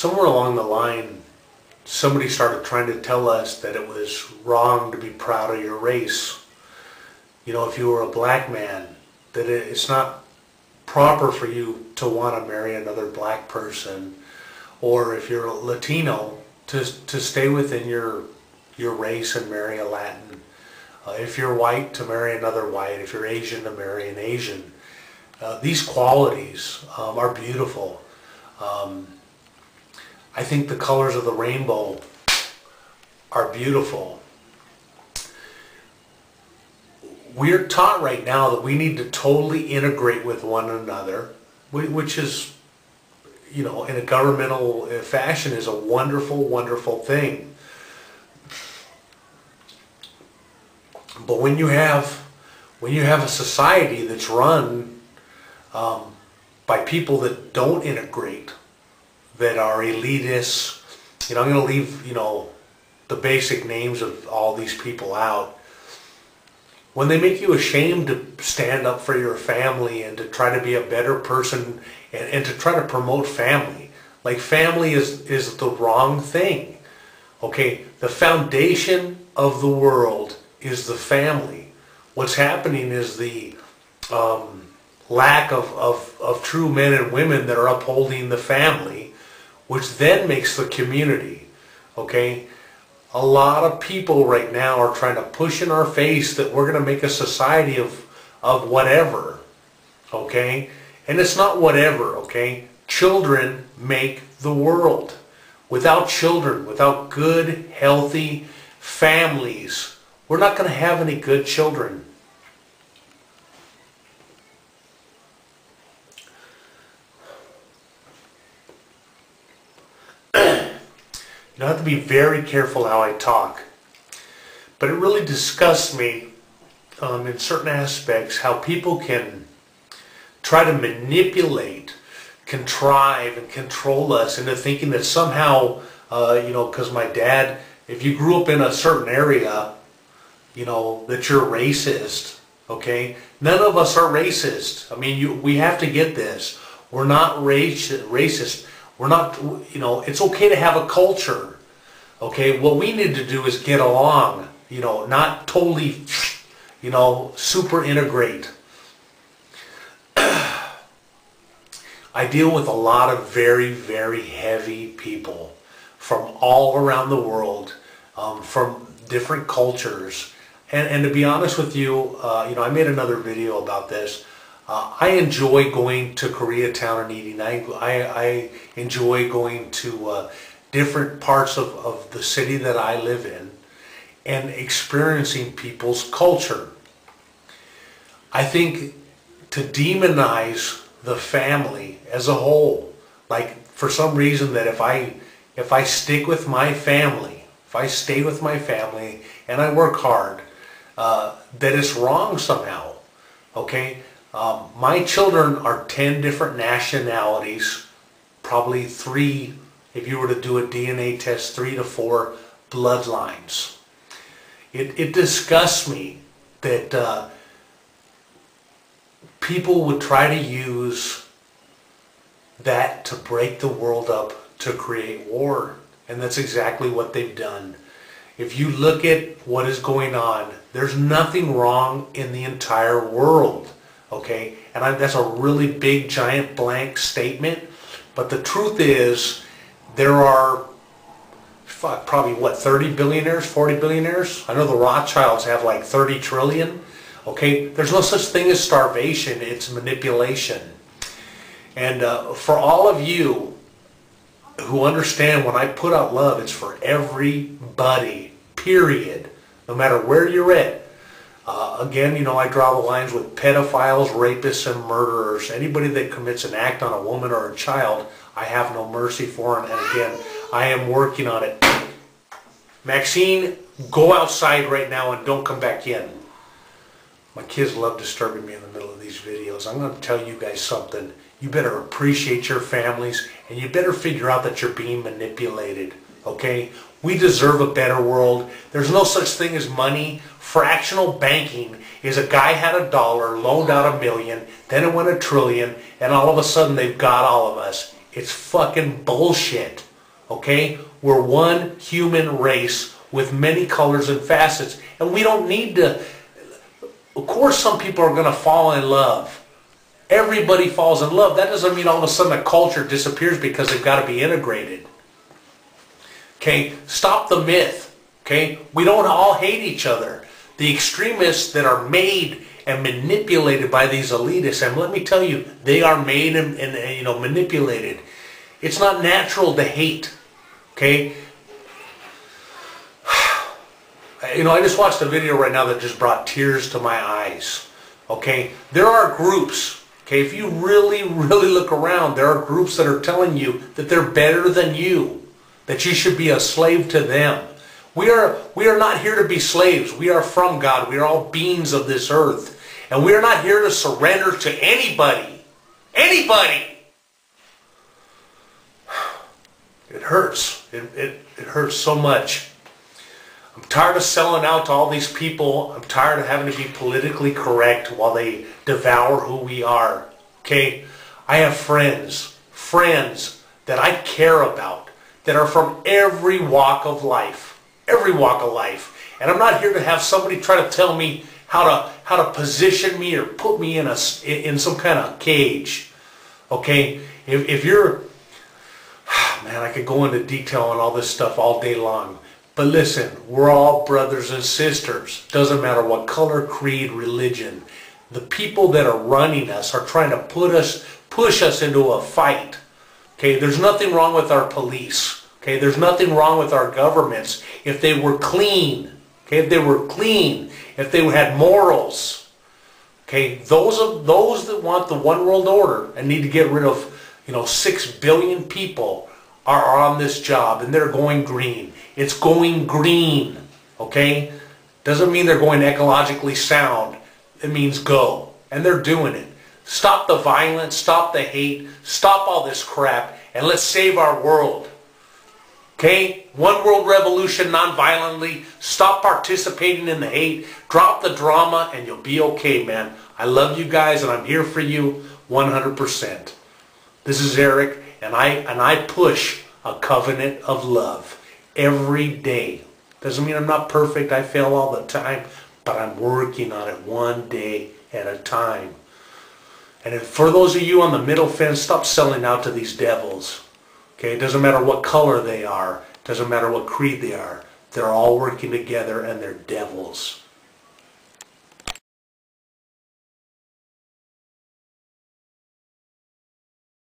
somewhere along the line, somebody started trying to tell us that it was wrong to be proud of your race. You know, if you were a black man, that it's not proper for you to want to marry another black person, or if you're Latino, to to stay within your your race and marry a Latin. Uh, if you're white, to marry another white. If you're Asian, to marry an Asian. Uh, these qualities um, are beautiful. Um, I think the colors of the rainbow are beautiful. We're taught right now that we need to totally integrate with one another, which is, you know, in a governmental uh, fashion is a wonderful, wonderful thing. But when you have when you have a society that's run um, by people that don't integrate, that are elitists, you know, I'm going to leave, you know, the basic names of all these people out. When they make you ashamed to stand up for your family and to try to be a better person and, and to try to promote family, like family is, is the wrong thing. Okay, the foundation of the world is the family. What's happening is the um, lack of, of, of true men and women that are upholding the family, which then makes the community. Okay? A lot of people right now are trying to push in our face that we're going to make a society of, of whatever. Okay? And it's not whatever, okay? Children make the world. Without children, without good, healthy families, we're not going to have any good children. Have to be very careful how I talk. But it really disgusts me um, in certain aspects how people can try to manipulate, contrive, and control us into thinking that somehow, uh, you know, because my dad, if you grew up in a certain area, you know, that you're racist, okay? None of us are racist. I mean, you, we have to get this. We're not race, racist. We're not, you know, it's okay to have a culture, okay? What we need to do is get along, you know, not totally, you know, super integrate. I deal with a lot of very, very heavy people from all around the world, um, from different cultures, and, and to be honest with you, uh, you know, I made another video about this. Uh, I enjoy going to Koreatown and eating. I, I, I enjoy going to uh, different parts of, of the city that I live in and experiencing people's culture. I think to demonize the family as a whole, like for some reason that if I if I stick with my family, if I stay with my family and I work hard, uh, it's wrong somehow. Okay? Um, my children are 10 different nationalities, probably three, if you were to do a DNA test, three to four bloodlines. It, it disgusts me that uh, people would try to use that to break the world up to create war. And that's exactly what they've done. If you look at what is going on, there's nothing wrong in the entire world. Okay? And I, that's a really big, giant, blank statement. But the truth is, there are fuck, probably what 30 billionaires 40 billionaires i know the rothschilds have like 30 trillion okay there's no such thing as starvation it's manipulation and uh, for all of you who understand when i put out love it's for everybody period, no matter where you're at. Uh, again, you know, I draw the lines with pedophiles, rapists, and murderers. Anybody that commits an act on a woman or a child, I have no mercy for. Them. and again, I am working on it. Maxine, go outside right now and don't come back in. My kids love disturbing me in the middle of these videos. I'm going to tell you guys something. You better appreciate your families and you better figure out that you're being manipulated. Okay? We deserve a better world. There's no such thing as money. Fractional banking is a guy had a dollar, loaned out a million, then it went a trillion, and all of a sudden they've got all of us. It's fucking bullshit. Okay? We're one human race with many colors and facets. And we don't need to, of course some people are going to fall in love. Everybody falls in love. That doesn't mean all of a sudden a culture disappears because they've got to be integrated. Okay? Stop the myth. Okay? We don't all hate each other. The extremists that are made and manipulated by these elitists, and let me tell you, they are made and, and you know manipulated. It's not natural to hate. Okay? You know, I just watched a video right now that just brought tears to my eyes. Okay? There are groups, okay, if you really, really look around, there are groups that are telling you that they're better than you, that you should be a slave to them. We are, we are not here to be slaves. We are from God. We are all beings of this earth. And we are not here to surrender to anybody. Anybody! It hurts. It, it, it hurts so much. I'm tired of selling out to all these people. I'm tired of having to be politically correct while they devour who we are. Okay? I have friends, friends that I care about that are from every walk of life. Every walk of life. And I'm not here to have somebody try to tell me how to how to position me or put me in a in some kind of cage. Okay? If, if you're man, I could go into detail on all this stuff all day long. But listen, we're all brothers and sisters. Doesn't matter what color, creed, religion. The people that are running us are trying to put us, push us into a fight. Okay, there's nothing wrong with our police. Okay, there's nothing wrong with our governments if they were clean. Okay, if they were clean, if they had morals. Okay, those of those that want the one world order and need to get rid of, you know, six billion people are on this job and they're going green. It's going green, okay? Doesn't mean they're going ecologically sound. It means go. And they're doing it. Stop the violence, stop the hate, stop all this crap, and let's save our world. Okay? One world revolution non-violently. Stop participating in the hate. Drop the drama and you'll be okay, man. I love you guys and I'm here for you 100%. This is Eric and I, and I push a covenant of love every day. Doesn't mean I'm not perfect. I fail all the time. But I'm working on it one day at a time. And for those of you on the middle fence, stop selling out to these devils. Okay, it doesn't matter what color they are. It doesn't matter what creed they are. They're all working together and they're devils.